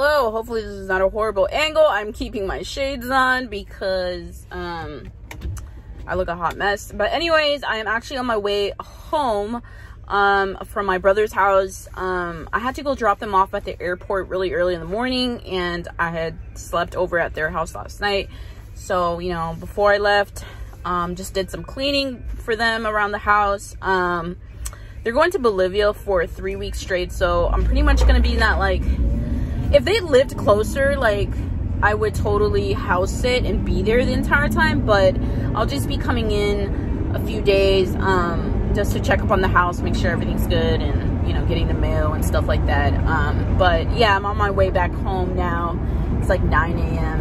hello. Hopefully this is not a horrible angle. I'm keeping my shades on because um i look a hot mess. But anyways i am actually on my way home um from my brother's house. Um i had to go drop them off at the airport really early in the morning and i had slept over at their house last night. So you know before i left um just did some cleaning for them around the house. Um they're going to bolivia for three weeks straight so i'm pretty much gonna be in that like if they lived closer like i would totally house sit and be there the entire time but i'll just be coming in a few days um just to check up on the house make sure everything's good and you know getting the mail and stuff like that. Um but yeah i'm on my way back home now. It's like 9 a.m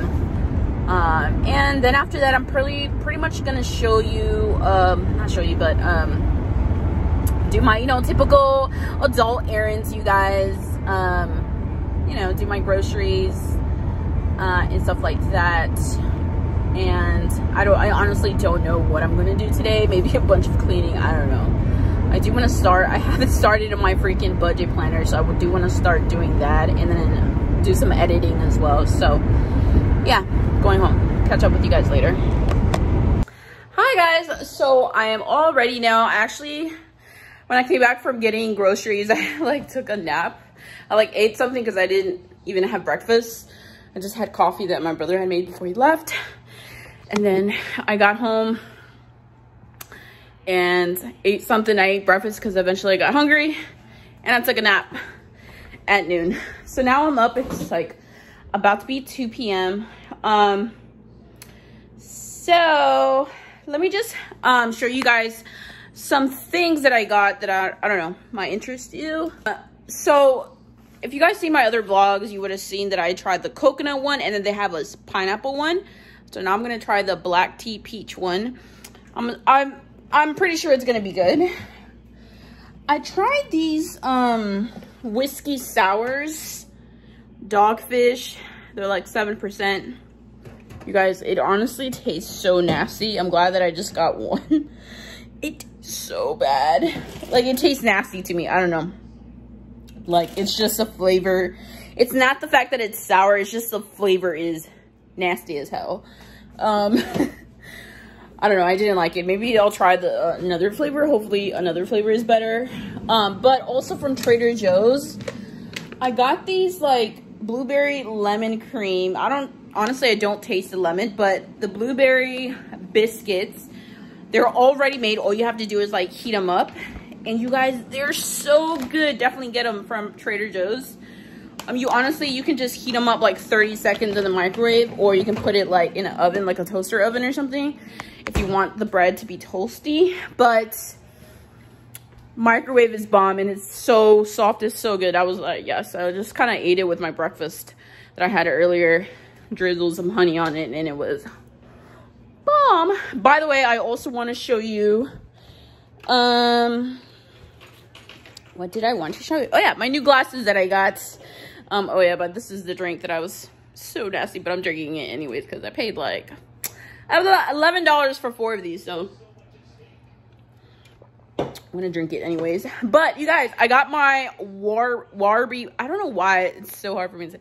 um and then after that i'm pretty pretty much gonna show you um not show you but um do my you know typical adult errands you guys. Um you know, do my groceries uh, and stuff like that. And I don't, I honestly don't know what I'm gonna do today. Maybe a bunch of cleaning. I don't know. I do want to start. I haven't started in my freaking budget planner, so I would do want to start doing that and then do some editing as well. So, yeah, going home. Catch up with you guys later. Hi guys. So I am all ready now. Actually, when I came back from getting groceries, I like took a nap I like ate something because I didn't even have breakfast. I just had coffee that my brother had made before he left. And then I got home and ate something. I ate breakfast because eventually I got hungry and I took a nap at noon. So now I'm up. It's like about to be 2 p.m. Um, so let me just um, show you guys some things that I got that I, I don't know, might interest you. Uh, so if you guys see my other vlogs, you would have seen that I tried the coconut one and then they have a pineapple one. So now I'm going to try the black tea peach one. I'm, I'm, I'm pretty sure it's going to be good. I tried these um, whiskey sours, dogfish. They're like 7%. You guys, it honestly tastes so nasty. I'm glad that I just got one. It's so bad. Like, it tastes nasty to me. I don't know. Like, it's just a flavor. It's not the fact that it's sour. It's just the flavor is nasty as hell. Um, I don't know. I didn't like it. Maybe I'll try the uh, another flavor. Hopefully another flavor is better. Um, but also from Trader Joe's, I got these like blueberry lemon cream. I don't, honestly, I don't taste the lemon, but the blueberry biscuits, they're already made. All you have to do is like heat them up and you guys, they're so good. Definitely get them from Trader Joe's. Um, you honestly, you can just heat them up like 30 seconds in the microwave or you can put it like in an oven, like a toaster oven or something if you want the bread to be toasty. But microwave is bomb and it's so soft. It's so good. I was like, yes, I just kind of ate it with my breakfast that I had earlier. Drizzled some honey on it and it was bomb. By the way, I also want to show you um what did I want to show you? Oh yeah, my new glasses that I got. Um, oh yeah, but this is the drink that I was so nasty, but I'm drinking it anyways because I paid like I was eleven dollars for four of these, so I'm gonna drink it anyways. But you guys, I got my War Warby. I don't know why it's so hard for me to say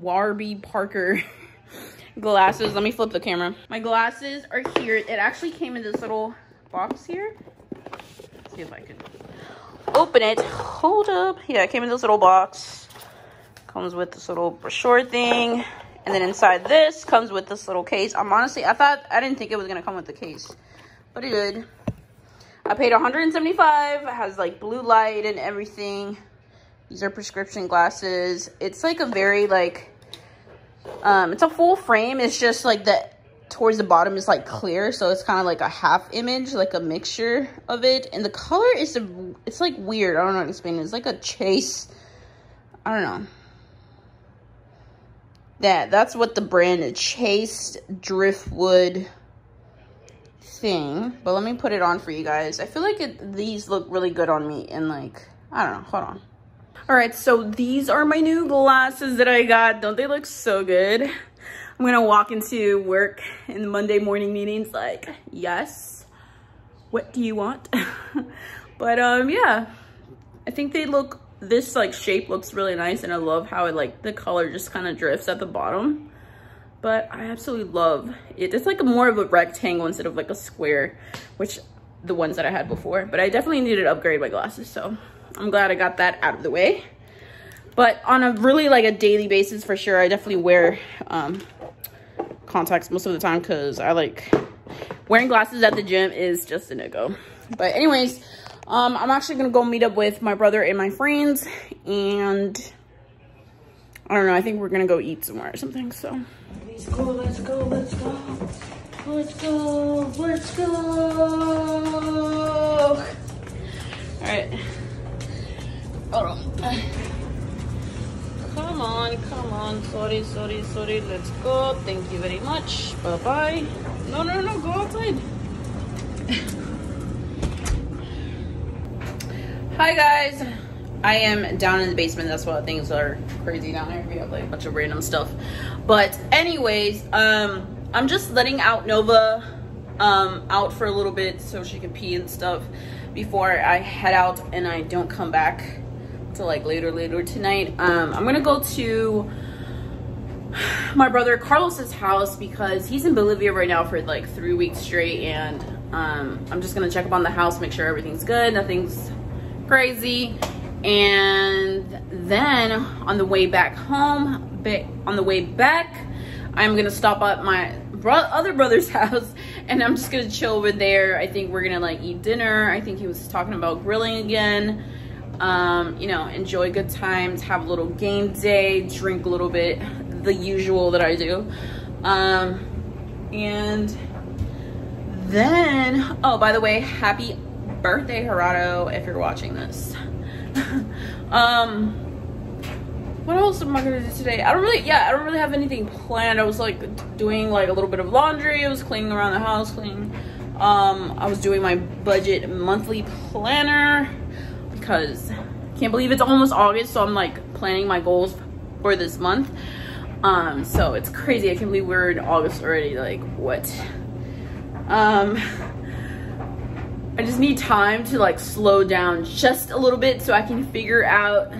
Warby Parker glasses. Let me flip the camera. My glasses are here. It actually came in this little box here. Let's see if I can open it. Hold up. Yeah, it came in this little box. Comes with this little brochure thing. And then inside this comes with this little case. I'm honestly, I thought, I didn't think it was going to come with the case. But it did. I paid 175 It has like blue light and everything. These are prescription glasses. It's like a very like, um, it's a full frame. It's just like the towards the bottom is like clear so it's kind of like a half image like a mixture of it. And the color is a, it's like weird. I don't know how to explain it. It's like a chase. I don't know. That that's what the brand is chase driftwood thing but let me put it on for you guys. I feel like it, these look really good on me and like i don't know. Hold on. All right so these are my new glasses that i got. Don't they look so good I'm gonna walk into work in the Monday morning meetings like, yes, what do you want? but um, yeah, I think they look this like shape looks really nice and I love how it like the color just kind of drifts at the bottom. But I absolutely love it. It's like a more of a rectangle instead of like a square, which the ones that I had before. But I definitely needed to upgrade my glasses. So I'm glad I got that out of the way. But on a really like a daily basis for sure, I definitely wear um, contacts most of the time because I like wearing glasses at the gym is just a no-go. But anyways, um, I'm actually going to go meet up with my brother and my friends. And I don't know. I think we're going to go eat somewhere or something. So let's go, let's go, let's go. Let's go, let's go. All right. Hold on. Come on, come on. Sorry, sorry, sorry. Let's go. Thank you very much. Bye-bye. No, no, no. Go outside. Hi guys, I am down in the basement. That's why things are crazy down there. We have like a bunch of random stuff. But anyways, um, I'm just letting out Nova um, out for a little bit so she can pee and stuff before I head out and I don't come back to like later later tonight. Um, I'm gonna go to my brother Carlos's house because he's in Bolivia right now for like three weeks straight and um, I'm just gonna check up on the house, make sure everything's good, nothing's crazy. And then on the way back home, on the way back, I'm gonna stop at my bro other brother's house and I'm just gonna chill over there. I think we're gonna like eat dinner. I think he was talking about grilling again. Um, you know, enjoy good times, have a little game day, drink a little bit, the usual that I do. Um, and then, oh, by the way, happy birthday, Gerardo, if you're watching this. um, what else am I gonna do today? I don't really, yeah, I don't really have anything planned. I was like doing like a little bit of laundry. I was cleaning around the house, cleaning. Um, I was doing my budget monthly planner because I can't believe it's almost August. So I'm like planning my goals for this month. Um, so it's crazy. I can't believe we're in August already. Like what? Um, I just need time to like slow down just a little bit so I can figure out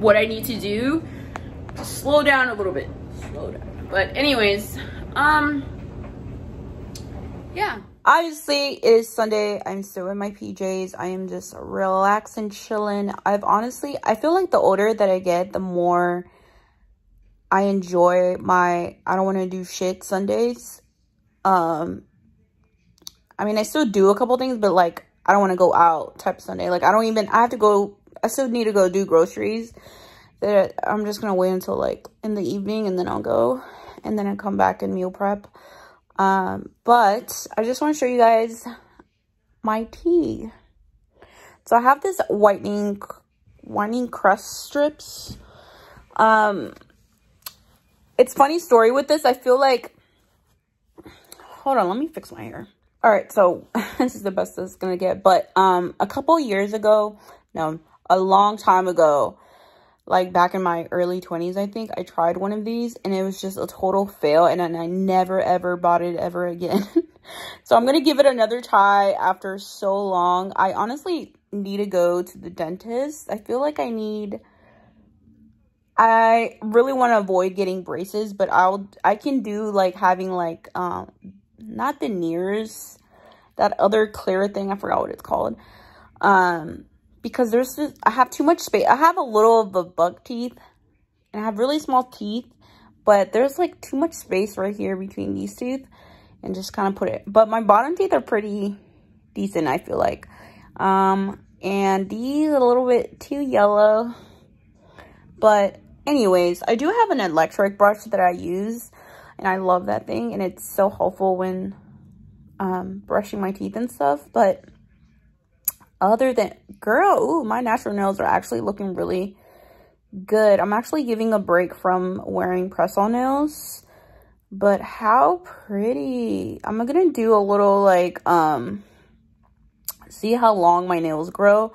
what I need to do to slow down a little bit. Slow down. But anyways, um, yeah. Obviously, it is Sunday. I'm still in my PJs. I am just relaxing, and chilling. I've honestly, I feel like the older that I get, the more I enjoy my, I don't want to do shit Sundays. Um, I mean, I still do a couple things, but like, I don't want to go out type Sunday. Like, I don't even, I have to go, I still need to go do groceries. That I'm just going to wait until like in the evening and then I'll go. And then I come back and meal prep. Um, but I just want to show you guys my tea. So I have this whitening, whitening Crest strips. Um, it's funny story with this. I feel like, hold on, let me fix my hair all right so this is the best it's gonna get but um a couple years ago no a long time ago like back in my early 20s i think i tried one of these and it was just a total fail and then i never ever bought it ever again so i'm gonna give it another try after so long i honestly need to go to the dentist i feel like i need i really want to avoid getting braces but i'll i can do like having like um not the nears, that other clear thing. I forgot what it's called. Um, because there's just, I have too much space. I have a little of the buck teeth and I have really small teeth, but there's like too much space right here between these teeth and just kind of put it. But my bottom teeth are pretty decent, I feel like. Um, and these a little bit too yellow. But anyways, I do have an electric brush that I use and I love that thing. And it's so helpful when um, brushing my teeth and stuff. But other than, girl, ooh, my natural nails are actually looking really good. I'm actually giving a break from wearing press-on nails. But how pretty. I'm going to do a little like, um, see how long my nails grow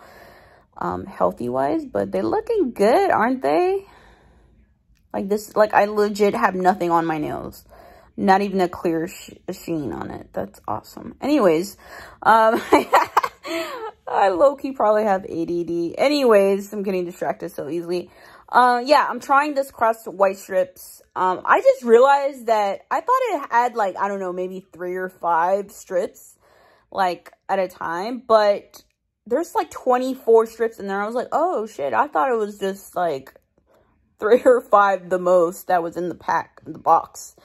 um, healthy-wise. But they're looking good, aren't they? Like this, like I legit have nothing on my nails. Not even a clear sh sheen on it. That's awesome. Anyways, um, I low-key probably have ADD. Anyways, I'm getting distracted so easily. Uh, yeah, I'm trying this Crest White Strips. Um, I just realized that I thought it had like, I don't know, maybe three or five strips, like, at a time. But there's like 24 strips in there. I was like, oh, shit. I thought it was just like three or five the most that was in the pack, in the box.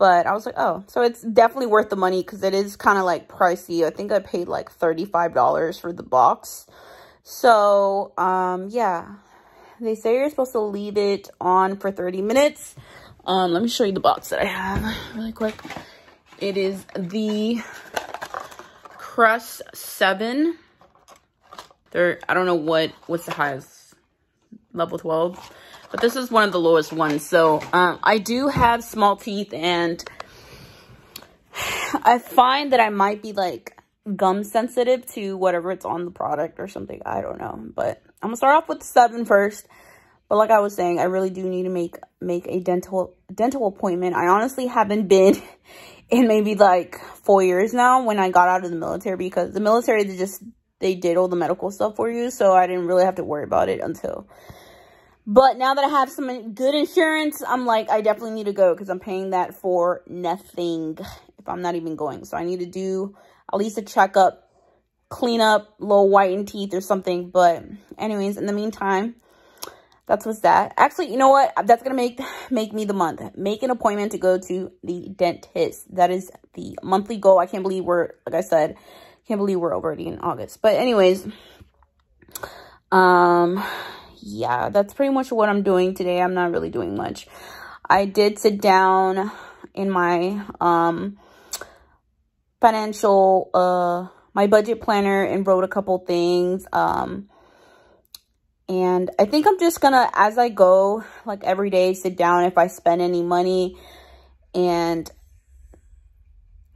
But I was like, oh, so it's definitely worth the money because it is kind of like pricey. I think I paid like $35 for the box. So, um, yeah. They say you're supposed to leave it on for 30 minutes. Um, let me show you the box that I have really quick. It is the Crest 7. They're, I don't know what, what's the highest, level 12 but this is one of the lowest ones. So um, I do have small teeth and I find that I might be like gum sensitive to whatever it's on the product or something. I don't know. But I'm going to start off with seven first. But like I was saying, I really do need to make make a dental dental appointment. I honestly haven't been in maybe like four years now when I got out of the military because the military, they just, they did all the medical stuff for you. So I didn't really have to worry about it until but now that I have some good insurance, I'm like, I definitely need to go because I'm paying that for nothing if I'm not even going. So I need to do at least a checkup, clean up, little whitened teeth or something. But anyways, in the meantime, that's what's that. Actually, you know what? That's going to make make me the month. Make an appointment to go to the dentist. That is the monthly goal. I can't believe we're, like I said, can't believe we're already in August. But anyways, um yeah, that's pretty much what I'm doing today. I'm not really doing much. I did sit down in my um financial uh my budget planner and wrote a couple things um and I think I'm just gonna as I go like every day sit down if I spend any money and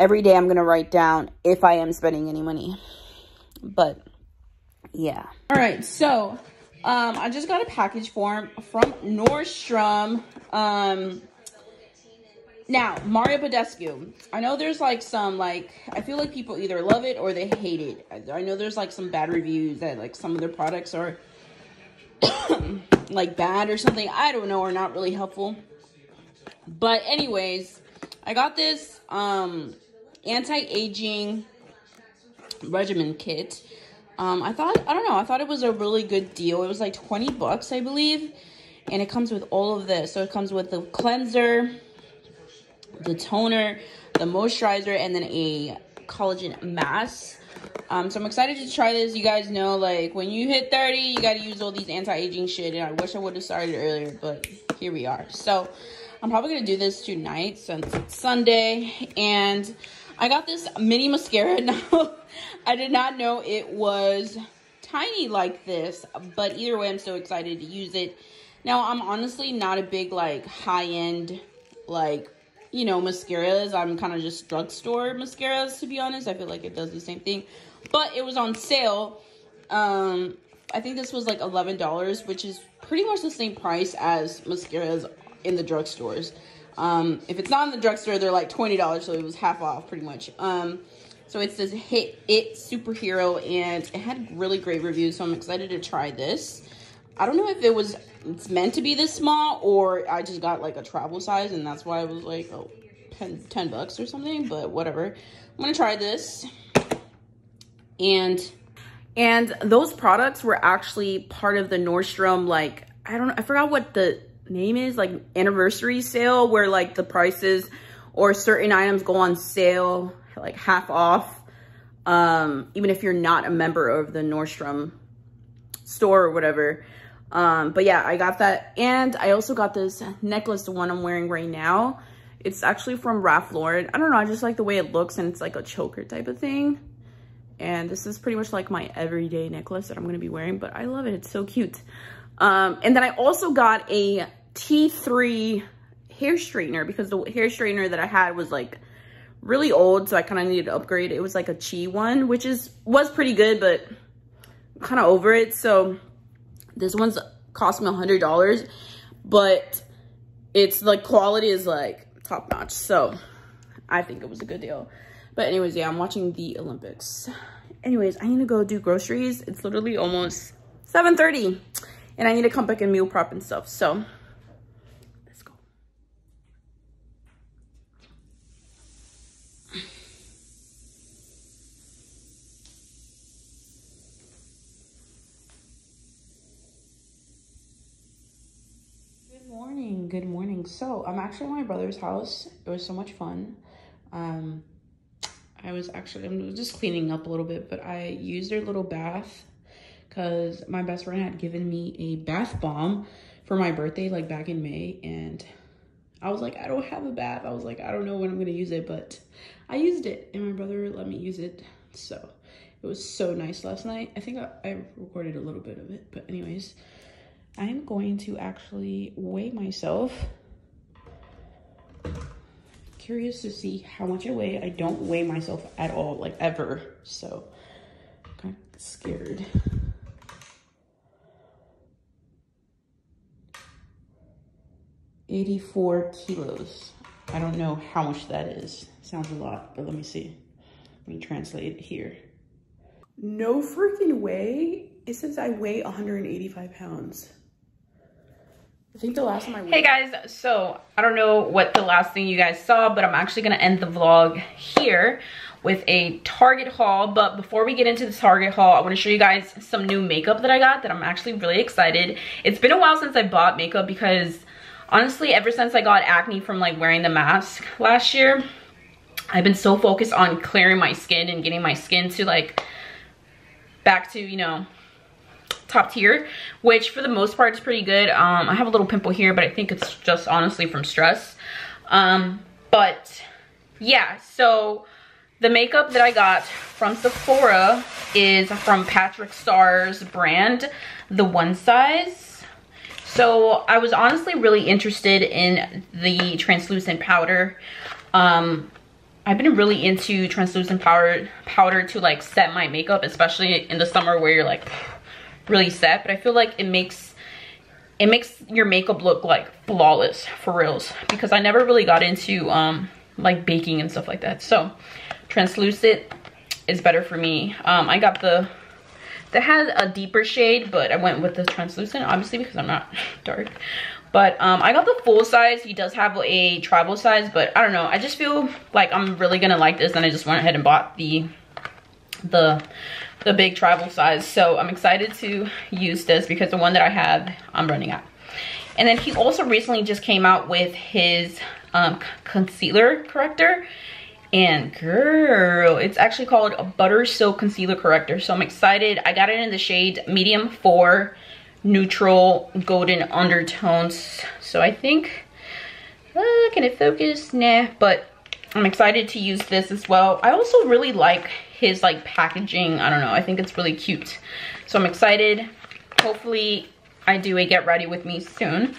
every day I'm gonna write down if I am spending any money but yeah all right so um, I just got a package form from Nordstrom. Um, now, Mario Badescu. I know there's like some like I feel like people either love it or they hate it. I, know there's like some bad reviews that like some of their products are like bad or something. I don't know or not really helpful. But anyways, I got this um anti-aging regimen kit. Um, I thought, I don't know, I thought it was a really good deal. It was like 20 bucks, I believe. And it comes with all of this. So it comes with the cleanser, the toner, the moisturizer, and then a collagen mask. Um, so I'm excited to try this. You guys know, like, when you hit 30, you got to use all these anti-aging shit. And I wish I would have started earlier, but here we are. So I'm probably going to do this tonight since it's Sunday. And I got this mini mascara. Now, I did not know it was tiny like this, but either way, I'm so excited to use it. Now, I'm honestly not a big, like, high-end, like, you know, mascaras. I'm kind of just drugstore mascaras, to be honest. I feel like it does the same thing. But it was on sale. Um, I think this was, like, $11, which is pretty much the same price as mascaras in the drugstores. Um, if it's not in the drugstore, they're like $20, so it was half off pretty much. Um, so it's this Hit It Superhero, and it had really great reviews, so I'm excited to try this. I don't know if it was it's meant to be this small, or I just got like a travel size, and that's why I was like, oh, 10, 10 bucks or something, but whatever. I'm gonna try this. And and those products were actually part of the Nordstrom, like, I don't know, I forgot what the name is like anniversary sale where like the prices or certain items go on sale like half off um even if you're not a member of the Nordstrom store or whatever. Um but yeah I got that. And I also got this necklace the one I'm wearing right now. It's actually from Ralph Lauren. I don't know I just like the way it looks and it's like a choker type of thing. And this is pretty much like my everyday necklace that I'm to be wearing but I love it. It's so cute um, and then I also got a T3 hair straightener because the hair straightener that I had was like really old. So I kind of needed to upgrade. It was like a Chi one, which is was pretty good, but kind of over it. So this one's cost me a $100, but it's like quality is like top notch. So I think it was a good deal. But anyways, yeah, I'm watching the Olympics anyways, I need to go do groceries. It's literally almost 7.30 and I need to come back and meal prep and stuff. So let's go. Good morning, good morning. So I'm actually at my brother's house. It was so much fun. Um, I was actually, I'm just cleaning up a little bit, but I used their little bath because my best friend had given me a bath bomb for my birthday, like back in May. And I was like, I don't have a bath. I was like, I don't know when I'm going to use it, but I used it and my brother let me use it. So it was so nice last night. I think I, I recorded a little bit of it, but anyways, I am going to actually weigh myself curious to see how much I weigh. I don't weigh myself at all, like ever. So I'm kind of scared. Eighty-four kilos. I don't know how much that is. Sounds a lot, but let me see. Let me translate it here. No freaking way. It says I weigh 185 pounds. I think the last time I weighed Hey guys, so I don't know what the last thing you guys saw, but I'm actually gonna end the vlog here with a Target haul. But before we get into the Target haul, I wanna show you guys some new makeup that I got that I'm actually really excited. It's been a while since I bought makeup because honestly, ever since I got acne from like wearing the mask last year, I've been so focused on clearing my skin and getting my skin to like back to, you know, top tier, which for the most part is pretty good. Um, I have a little pimple here, but I think it's just honestly from stress. Um, but yeah, so the makeup that I got from Sephora is from Patrick Starr's brand, the One Size. So I was honestly really interested in the translucent powder. Um, I've been really into translucent powder powder to like set my makeup, especially in the summer where you're like really set, but I feel like it makes it makes your makeup look like flawless for reals because I never really got into um like baking and stuff like that. So translucent is better for me. Um I got the that has a deeper shade, but I went with the translucent obviously because I'm not dark. But um, I got the full size. He does have a travel size, but I don't know. I just feel like I'm really gonna like this, and I just went ahead and bought the the the big travel size. So I'm excited to use this because the one that I have, I'm running out. And then he also recently just came out with his um, concealer corrector. And girl, it's actually called a Butter Silk Concealer Corrector. So I'm excited. I got it in the shade medium 4 neutral golden undertones. So I think, uh, can it focus? Nah, but I'm excited to use this as well. I also really like his like packaging. I don't know. I think it's really cute. So I'm excited. Hopefully I do a get ready with me soon.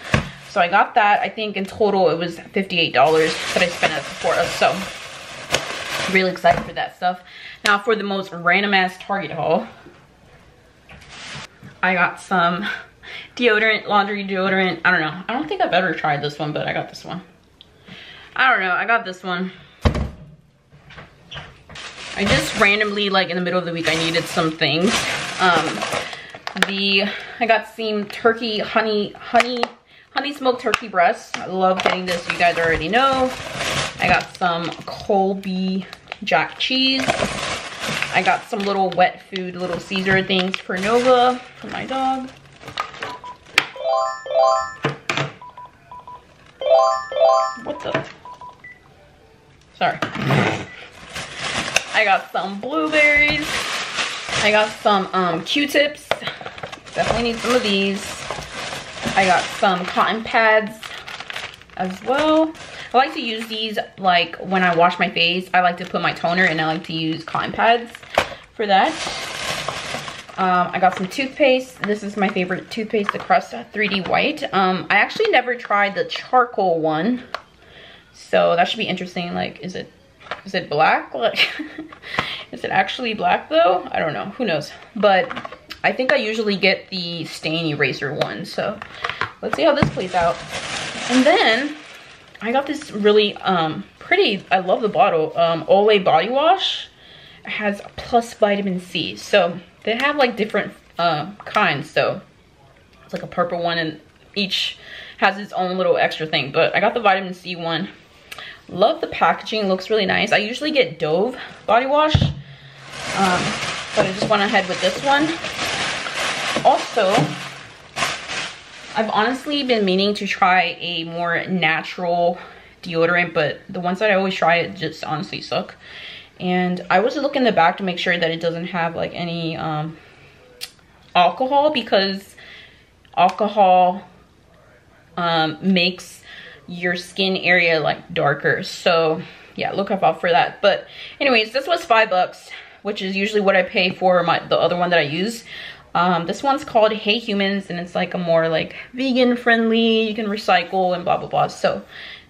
So I got that. I think in total it was $58 that I spent at Sephora. So really excited for that stuff. Now for the most random ass Target haul. I got some deodorant, laundry deodorant. I don't know. I don't think I've ever tried this one, but I got this one. I don't know. I got this one. I just randomly, like in the middle of the week, I needed some things. Um, the, I got some turkey, honey, honey, honey smoked turkey breasts. I love getting this, you guys already know. I got some Colby jack cheese. I got some little wet food, little Caesar things for Nova, for my dog. What the? Sorry. I got some blueberries. I got some um, Q-tips. Definitely need some of these. I got some cotton pads as well. I like to use these like when I wash my face. I like to put my toner and I like to use cotton pads for that. Um, I got some toothpaste. This is my favorite toothpaste, the Crest 3D White. Um, I actually never tried the charcoal one. So that should be interesting. Like, is it is it black? Like, is it actually black though? I don't know, who knows? But I think I usually get the stain eraser one. So let's see how this plays out. And then I got this really um, pretty, I love the bottle, um, Olay body wash. has plus vitamin C. So they have like different uh, kinds. So it's like a purple one and each has its own little extra thing. But I got the vitamin C one. Love the packaging, looks really nice. I usually get Dove body wash, um, but I just went ahead with this one. Also, I've honestly been meaning to try a more natural deodorant, but the ones that I always try it just honestly suck. And I was looking in the back to make sure that it doesn't have like any um, alcohol because alcohol um, makes your skin area like darker. So yeah, look out for that. But anyways, this was five bucks, which is usually what I pay for my the other one that I use. Um, this one's called Hey Humans and it's like a more like vegan friendly, you can recycle and blah, blah, blah. So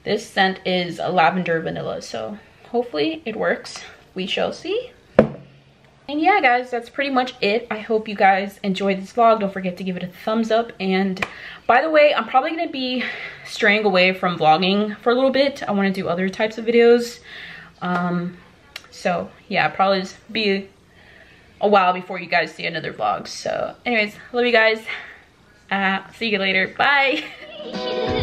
this scent is lavender vanilla. So hopefully it works. We shall see. And yeah, guys, that's pretty much it. I hope you guys enjoyed this vlog. Don't forget to give it a thumbs up. And by the way, I'm probably going to be straying away from vlogging for a little bit. I want to do other types of videos. Um, so yeah, probably be a while before you guys see another vlog. So anyways, love you guys. Uh, see you later. Bye.